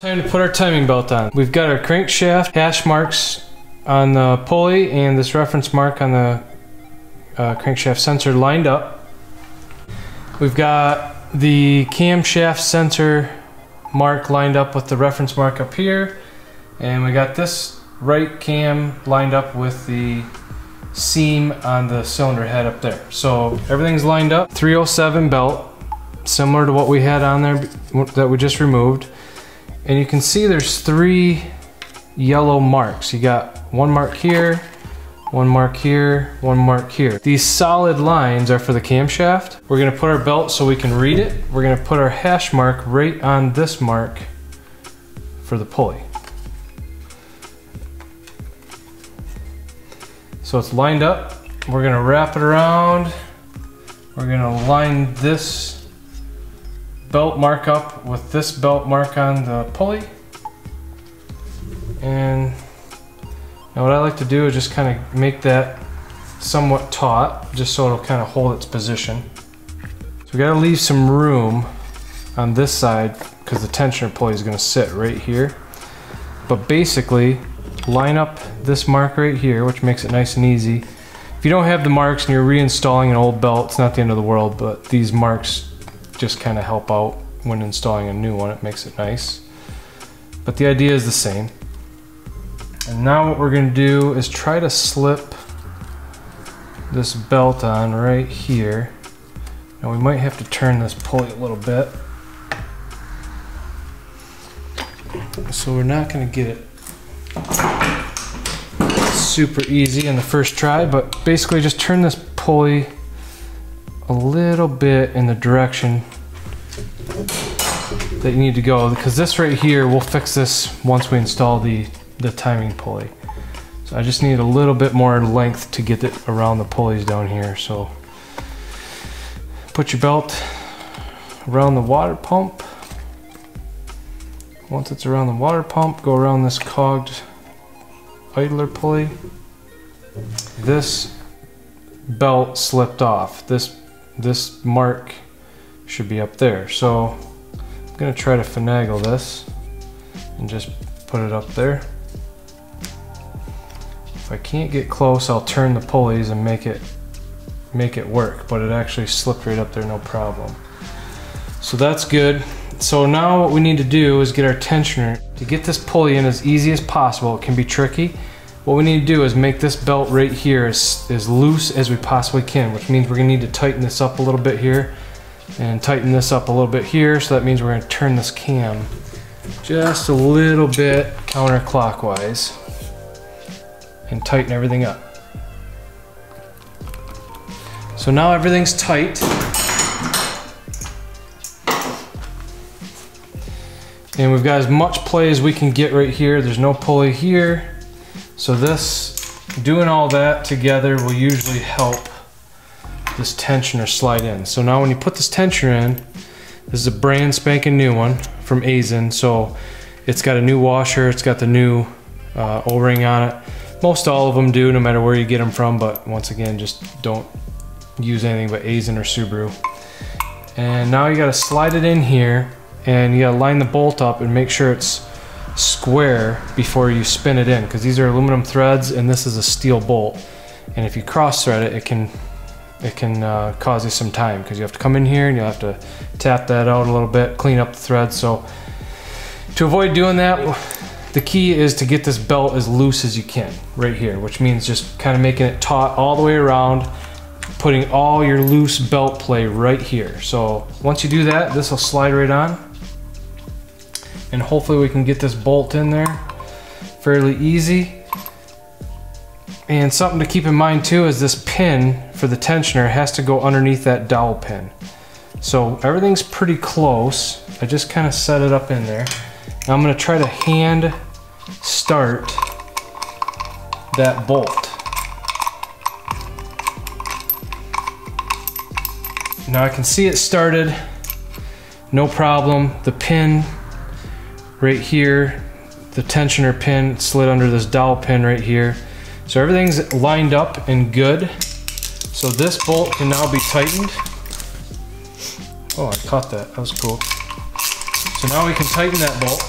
Time to put our timing belt on. We've got our crankshaft hash marks on the pulley and this reference mark on the uh, crankshaft sensor lined up. We've got the camshaft sensor mark lined up with the reference mark up here and we got this right cam lined up with the seam on the cylinder head up there. So everything's lined up. 307 belt, similar to what we had on there that we just removed. And you can see there's three yellow marks. You got one mark here, one mark here, one mark here. These solid lines are for the camshaft. We're gonna put our belt so we can read it. We're gonna put our hash mark right on this mark for the pulley. So it's lined up. We're gonna wrap it around. We're gonna line this belt mark up with this belt mark on the pulley. And now what I like to do is just kind of make that somewhat taut, just so it'll kind of hold its position. So we gotta leave some room on this side because the tensioner pulley is gonna sit right here. But basically, line up this mark right here, which makes it nice and easy. If you don't have the marks and you're reinstalling an old belt, it's not the end of the world, but these marks just kind of help out when installing a new one. It makes it nice. But the idea is the same. And now what we're going to do is try to slip this belt on right here. Now we might have to turn this pulley a little bit. So we're not going to get it super easy in the first try, but basically just turn this pulley a little bit in the direction that you need to go because this right here, we'll fix this once we install the, the timing pulley. So I just need a little bit more length to get it around the pulleys down here. So put your belt around the water pump. Once it's around the water pump, go around this cogged idler pulley. This belt slipped off. This this mark should be up there. So I'm gonna try to finagle this and just put it up there. If I can't get close, I'll turn the pulleys and make it make it work, but it actually slipped right up there, no problem. So that's good. So now what we need to do is get our tensioner. To get this pulley in as easy as possible, it can be tricky. What we need to do is make this belt right here as, as loose as we possibly can, which means we're gonna need to tighten this up a little bit here and tighten this up a little bit here. So that means we're gonna turn this cam just a little bit counterclockwise and tighten everything up. So now everything's tight. And we've got as much play as we can get right here. There's no pulley here. So this, doing all that together will usually help this tensioner slide in. So now when you put this tensioner in, this is a brand spanking new one from Aisin. So it's got a new washer, it's got the new uh, O-ring on it. Most all of them do, no matter where you get them from, but once again, just don't use anything but Aisin or Subaru. And now you gotta slide it in here and you gotta line the bolt up and make sure it's square before you spin it in because these are aluminum threads and this is a steel bolt. And if you cross thread it, it can it can uh, cause you some time because you have to come in here and you'll have to tap that out a little bit, clean up the threads. So to avoid doing that, the key is to get this belt as loose as you can right here, which means just kind of making it taut all the way around, putting all your loose belt play right here. So once you do that, this will slide right on. And hopefully we can get this bolt in there fairly easy. And something to keep in mind too is this pin for the tensioner has to go underneath that dowel pin. So everything's pretty close. I just kind of set it up in there. Now I'm gonna try to hand start that bolt. Now I can see it started, no problem. The pin right here, the tensioner pin slid under this dowel pin right here. So everything's lined up and good. So this bolt can now be tightened. Oh, I caught that, that was cool. So now we can tighten that bolt.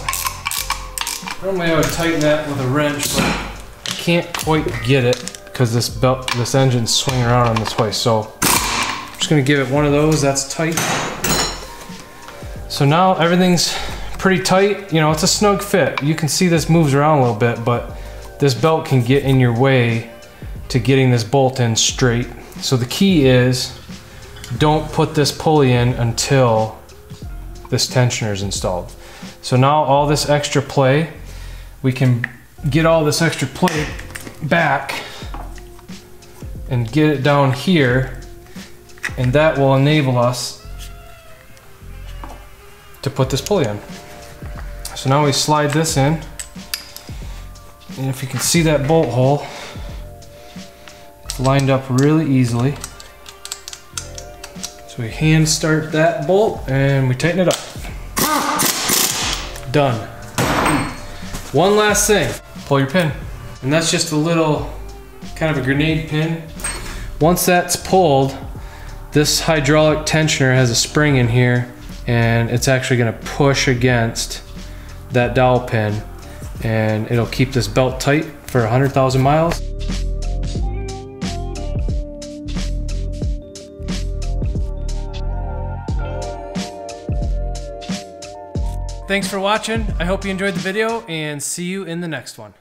Normally I would tighten that with a wrench, but I can't quite get it because this belt, this engine's swinging around on this way. So I'm just gonna give it one of those, that's tight. So now everything's pretty tight. You know, it's a snug fit. You can see this moves around a little bit, but this belt can get in your way to getting this bolt in straight. So the key is don't put this pulley in until this tensioner is installed. So now all this extra play, we can get all this extra play back and get it down here and that will enable us to put this pulley in. So now we slide this in. And if you can see that bolt hole it's lined up really easily. So we hand start that bolt and we tighten it up. Done. One last thing. Pull your pin. And that's just a little kind of a grenade pin. Once that's pulled this hydraulic tensioner has a spring in here and it's actually going to push against that dowel pin and it'll keep this belt tight for 100,000 miles. Thanks for watching. I hope you enjoyed the video and see you in the next one.